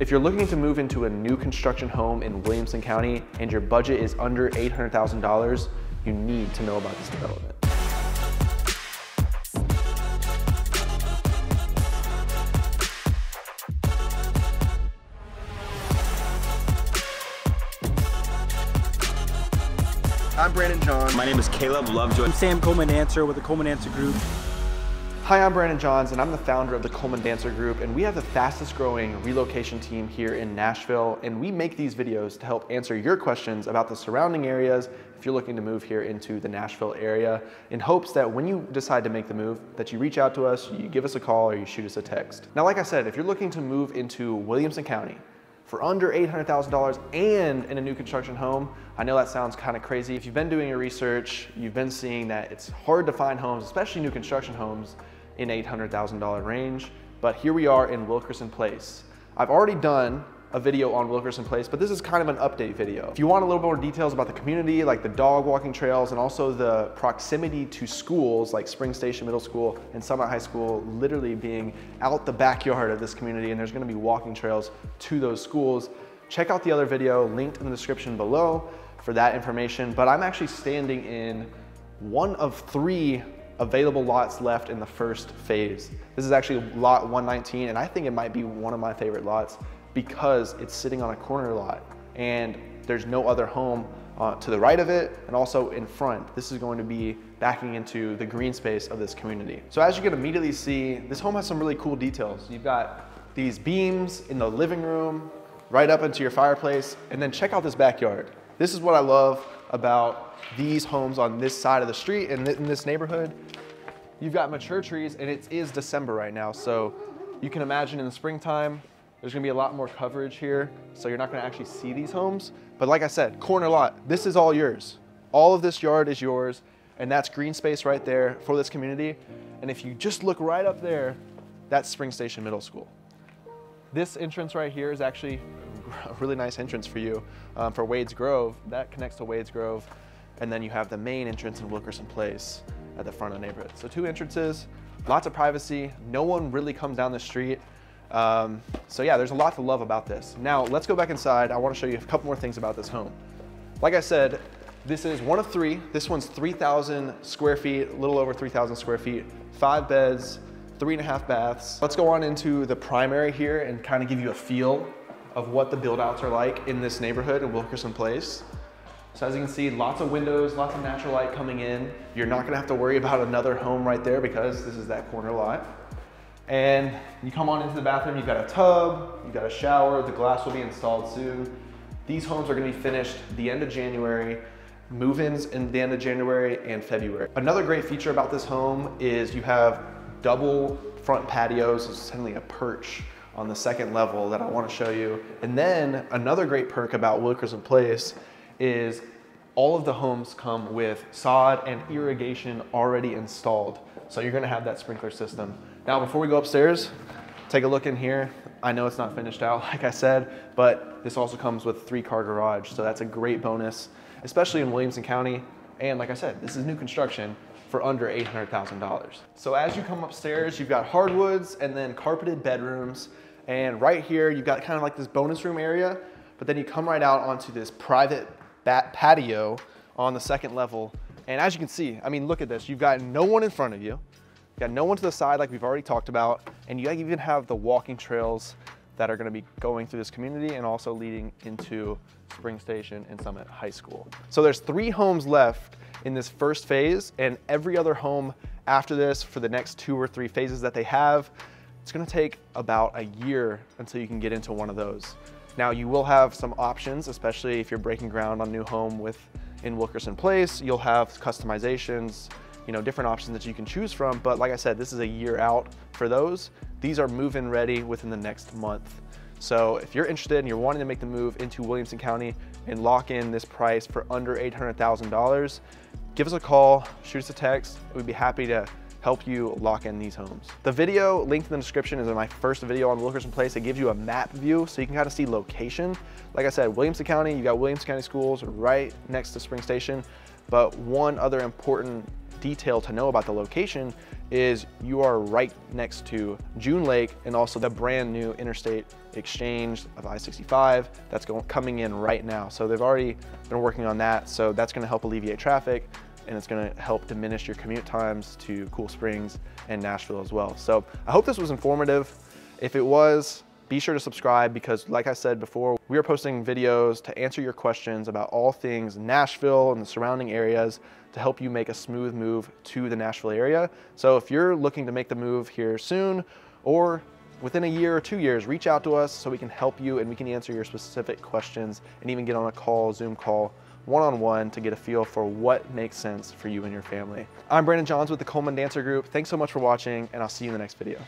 If you're looking to move into a new construction home in Williamson County and your budget is under $800,000, you need to know about this development. I'm Brandon Johns. My name is Caleb Lovejoy. I'm Sam Coleman Dancer with the Coleman Dancer Group. Hi, I'm Brandon Johns and I'm the founder of the Coleman Dancer Group and we have the fastest growing relocation team here in Nashville and we make these videos to help answer your questions about the surrounding areas if you're looking to move here into the Nashville area in hopes that when you decide to make the move that you reach out to us, you give us a call or you shoot us a text. Now like I said, if you're looking to move into Williamson County, for under $800,000 and in a new construction home. I know that sounds kind of crazy. If you've been doing your research, you've been seeing that it's hard to find homes, especially new construction homes, in $800,000 range. But here we are in Wilkerson Place. I've already done a video on Wilkerson Place, but this is kind of an update video. If you want a little more details about the community, like the dog walking trails and also the proximity to schools like Spring Station Middle School and Summit High School literally being out the backyard of this community and there's gonna be walking trails to those schools, check out the other video linked in the description below for that information. But I'm actually standing in one of three available lots left in the first phase. This is actually lot 119 and I think it might be one of my favorite lots because it's sitting on a corner lot and there's no other home uh, to the right of it and also in front. This is going to be backing into the green space of this community. So as you can immediately see, this home has some really cool details. You've got these beams in the living room, right up into your fireplace, and then check out this backyard. This is what I love about these homes on this side of the street and in this neighborhood. You've got mature trees and it is December right now. So you can imagine in the springtime, there's gonna be a lot more coverage here, so you're not gonna actually see these homes. But like I said, corner lot, this is all yours. All of this yard is yours, and that's green space right there for this community. And if you just look right up there, that's Spring Station Middle School. This entrance right here is actually a really nice entrance for you um, for Wades Grove. That connects to Wades Grove. And then you have the main entrance in Wilkerson Place at the front of the neighborhood. So two entrances, lots of privacy. No one really comes down the street. Um, so yeah, there's a lot to love about this. Now let's go back inside. I wanna show you a couple more things about this home. Like I said, this is one of three. This one's 3,000 square feet, a little over 3,000 square feet, five beds, three and a half baths. Let's go on into the primary here and kind of give you a feel of what the build outs are like in this neighborhood in Wilkerson Place. So as you can see, lots of windows, lots of natural light coming in. You're not gonna have to worry about another home right there because this is that corner lot. And you come on into the bathroom, you've got a tub, you've got a shower, the glass will be installed soon. These homes are gonna be finished the end of January, move-ins in the end of January and February. Another great feature about this home is you have double front patios, essentially a perch on the second level that I wanna show you. And then another great perk about Wilkerson Place is all of the homes come with sod and irrigation already installed. So you're gonna have that sprinkler system. Now, before we go upstairs, take a look in here. I know it's not finished out, like I said, but this also comes with three car garage. So that's a great bonus, especially in Williamson County. And like I said, this is new construction for under $800,000. So as you come upstairs, you've got hardwoods and then carpeted bedrooms. And right here, you've got kind of like this bonus room area, but then you come right out onto this private patio on the second level. And as you can see, I mean, look at this. You've got no one in front of you. You got no one to the side like we've already talked about, and you even have the walking trails that are gonna be going through this community and also leading into Spring Station and Summit High School. So there's three homes left in this first phase and every other home after this for the next two or three phases that they have, it's gonna take about a year until you can get into one of those. Now you will have some options, especially if you're breaking ground on new home with in Wilkerson Place, you'll have customizations, you know, different options that you can choose from. But like I said, this is a year out for those. These are move-in ready within the next month. So if you're interested and you're wanting to make the move into Williamson County and lock in this price for under $800,000, give us a call, shoot us a text. We'd be happy to help you lock in these homes. The video linked in the description is my first video on Wilkerson Place. It gives you a map view so you can kind of see location. Like I said, Williamson County, you got Williamson County Schools right next to Spring Station. But one other important detail to know about the location is you are right next to June Lake and also the brand new interstate exchange of I-65 that's going, coming in right now. So they've already been working on that. So that's gonna help alleviate traffic and it's gonna help diminish your commute times to Cool Springs and Nashville as well. So I hope this was informative. If it was, be sure to subscribe because like I said before, we are posting videos to answer your questions about all things Nashville and the surrounding areas to help you make a smooth move to the Nashville area. So if you're looking to make the move here soon or within a year or two years, reach out to us so we can help you and we can answer your specific questions and even get on a call, Zoom call, one-on-one -on -one to get a feel for what makes sense for you and your family. I'm Brandon Johns with the Coleman Dancer Group. Thanks so much for watching and I'll see you in the next video.